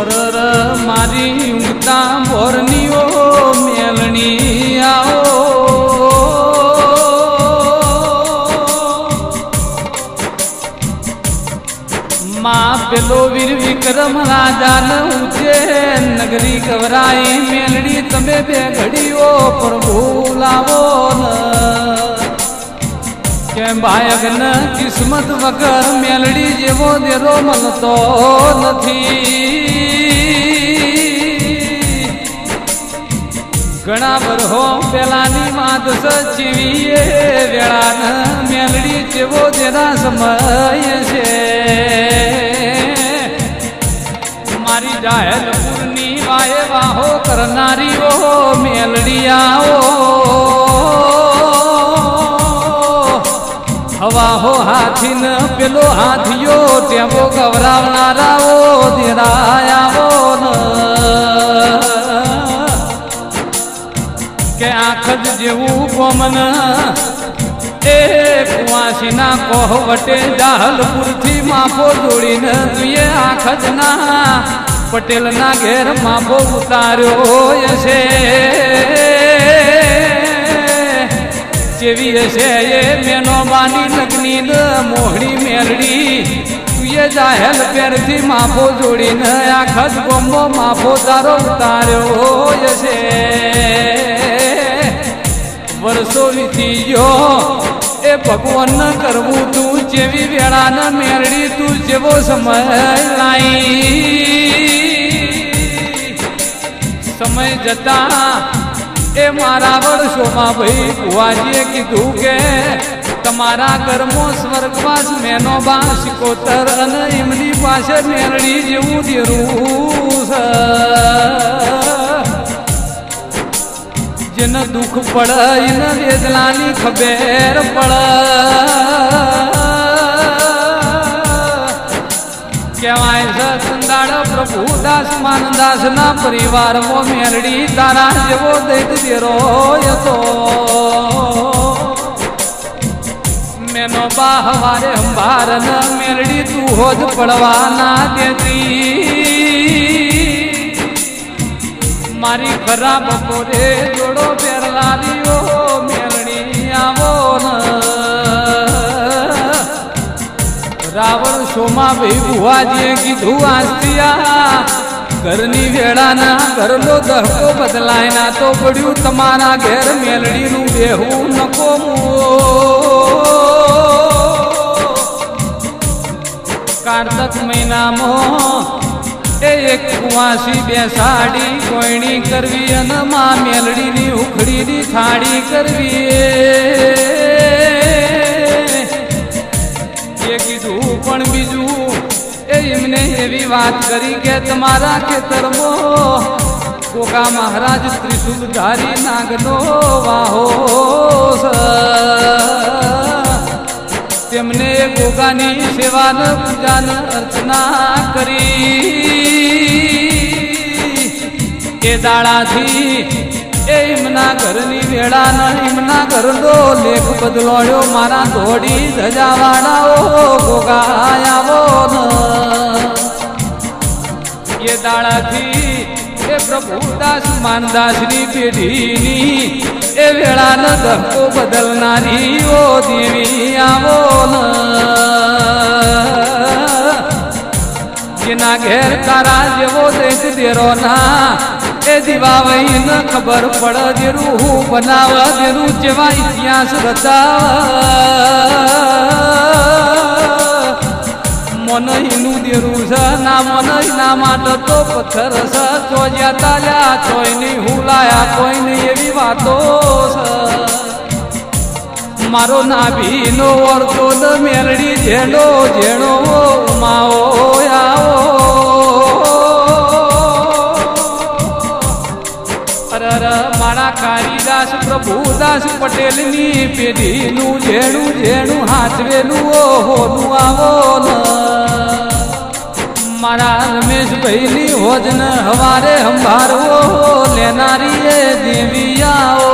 અરર મારી ઊંઘતા મોરનીઓ મેલણી આવો. માં પેલો વીર વિક્રમ રાજા ન ઊંચે નગરી ગવરાઈ મેલડી તમે બે ઘડીઓ પ્રભુ લાવો કે ન કિસ્મત વગર મેલડી જેવો દેરો મળતો નથી. ઘણા બરહો પેલાની માત સચીવીએ વેળાન મેલડી જેવો તેના સમય છે. મારી જાહેરપુરની વાહે વાહો કરનારીઓ મેલડીયાઓ હવા હો હાથી ન પેલો હાથીઓ ટેમ્પો ગવરાવનારાઓ દેરાયાઓ ન. કે આંખ જેવું કોમન. એ કુવાસીના કોહ વટે જાહલપુરથી માફો જોડીને તુએ આંખ જ ના. પટેલના ઘેર માફો ઉતાર્યો છે જેવી હશે એ મેનો બાની લગ્ની મોહડી મેલડી તુએ જાહેલ પેરથી માફો જોડીને આખ જ બોમ્બો માફો તારો ઉતાર્યો છે વર્ષો વીતી એ ભગવાન કરવું તું, જેવી વેળા ન મેળડી તું, જેવો સમય લાઈ. સમય જતા એ મારા વર્ષોમાં ભાઈ ભુવાજીએ કીધું કે, તમારા ઘરમાં સ્વર્ગવાસ મેનો બાસ, કોતર અને એમની પાસે મેળડી જેવું દેરું છે. જેને દુઃખ પડે એને વેદનાની ખબર પડે. કહેવાય છે પ્રભુ દાસ, માનદાસ ના પરિવારમાં મેરડી તારા જેવો દૈત દેરો હતો. મેનો બા હવારે અંબાર મેરડી તું હોજ પડવાના દેતી મારી ખરાબ બપોરે જોડો પેરલાલીઓ મેરણી આવો રાવણ શોમાં ભાઈ ભુવાજીએ કીધું આસ્તિયા ઘરની વેળાના ઘરનો દહકો બદલાય ના તો પડ્યું તમારા ઘેર મેલડીનું બેહું નકો કાર્તક મહિનામાં એક કુવાસી બેસાડી કોઈણી કરવી અને માં મેલડીની ઉખડીની થાળી કરવી એ કીધું, પણ બીજું એ એમને એવી વાત કરી કે તમારા ખેતરમાં કોકા મહારાજ ત્રિશુલ ધારી નાગનો વાહો છે. તેમને ગોગાની સેવાન પૂજાન અર્ચના કરી. એ દાડાથી એ એમના ઘરની વેળાનો એમના ઘરનો લેખ બદલોડ્યો મારા ધોડી ધજાવાળાઓ ગોગાયાવો એ દાડાથી એ પ્રભુદાસ માનદાસની પેઢીની એ વેળાનો ધક્કો બદલનારી ઓ દેવી આવો જેના ઘેર તારા જેવો દેશ દેરો ના, એ દીવાવઈ ન ખબર પડ જેરું હું બનાવ જેરું જેવા ઇતિહાસ રચા મન હિનું દેરું છે, ના મન ના માટે તો પથ્થર છે. ચોજ્યા તાલ્યા ચોય નહીં હુલાયા કોઈ નહીં એવી વાતો છે. મારો નાભીનો વર્તો મેલડી જેડો જેણો માઓ આવો. કાળીદાસ પ્રભુદાસ પટેલની પેઢીનું જેણું જેણું હાથવેલું ઓહોનું આવો મારા રમેશભાઈની હોજન હવારે હંભારવો લેનારી એ દેવિયાઓ.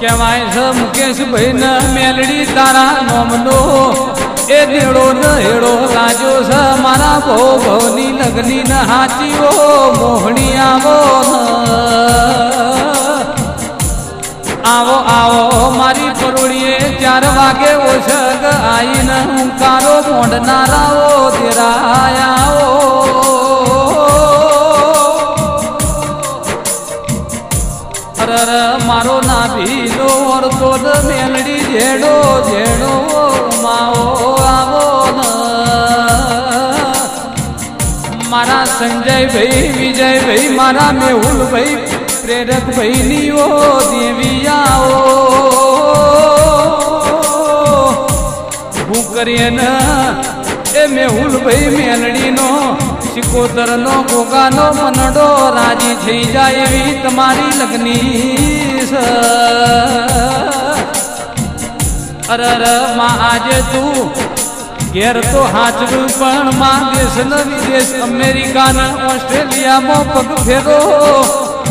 કહેવાય છે મુકેશભાઈ ને મેલડી તારા નોમનો, એ દેડો ન હેડો ભો ભવની ન હાચીઓ, મોહણી આવો ન. આવો આવો, મારી પરોળીએ, ચાર વાગે ઓછગ આઈને હુંકારો મોંડનારાઓ તેરાયાઓ અરર, મારો નાભીનો ઓરતો ન મેલડી જેડો જેડો મારા સંજયભાઈ વિજયભાઈ મારા મેહુલભાઈ પ્રેરકભાઈ નીઓ દેવિયાઓ. હું કરીએ ને, એ મેહુલભાઈ મેલડીનો સિકોતરનો ગોગાનો, મનડો, રાજી થઈ જાય એવી તમારી લગ્ની છે. અરર, માં આજે તું ઘેર તો હાચવું પણ માં દેશ ન વિદેશ અમેરિકા ને ઓસ્ટ્રેલિયામાં પગ ફેરો.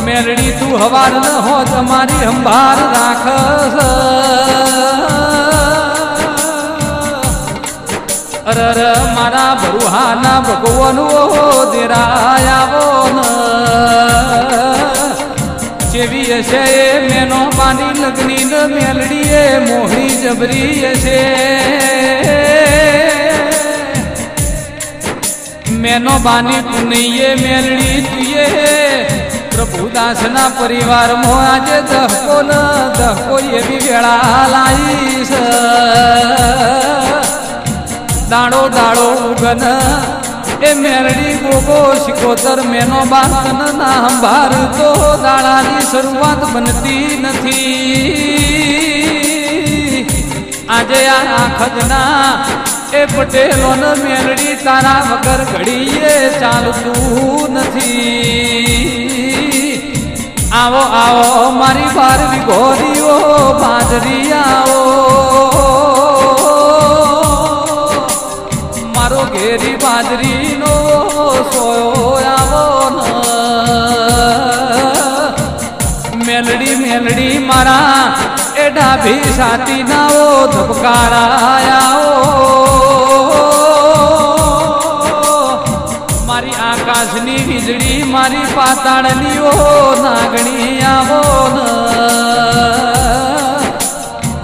મેલડી તું હવાર ન હો તમારી સંભાળ રાખ અરર મારા ભરુહાના ભગવાન દેરાયાવો જેવી હશે એ મેનો પાની લગની ન મેલડી મોહી જબરી હશે. મેનો બાની પુનૈયે મેલડી તુએ પ્રભુદાસના પરિવારમાં આજે દહકો ન દહકો એવી વેળા છે. દાડો દાડો ઉગન એ મેરડી ગોગો શિકોતર મેનો બાકન ના અંબાર તો દાડાની શરૂઆત બનતી નથી. આજે આ આખદના એ પટેલો ન મેળડી તારા વગર ઘડીએ ચાલતું નથી. આવો આવો, મારી બારવી ગોરીઓ બાજરી આવો મારો ઘેરી બાજરીનો મેલડી મેલડી મારા, એ ડાભી સાતી નાઓ ધબકારાયાઓ. મારી આકાશની વીજળી, મારી પાતાળનીઓ નાગણી આવો ન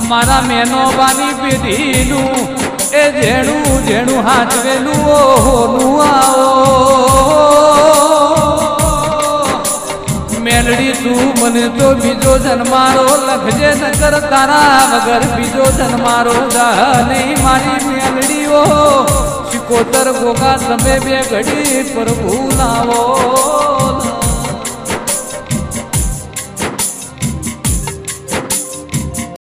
મારા મેનોબાની પેઢીનું એ જેણું જેણું હાચવેલું ઓહોનું આવો. મને તો બીજો જન્મારો લખજે નકર તારા વગર બીજો જન્મારો નહીં મારી મેલડીઓ. શિકોતર ગોગા તમે બે ઘડી પ્રભુ લાવો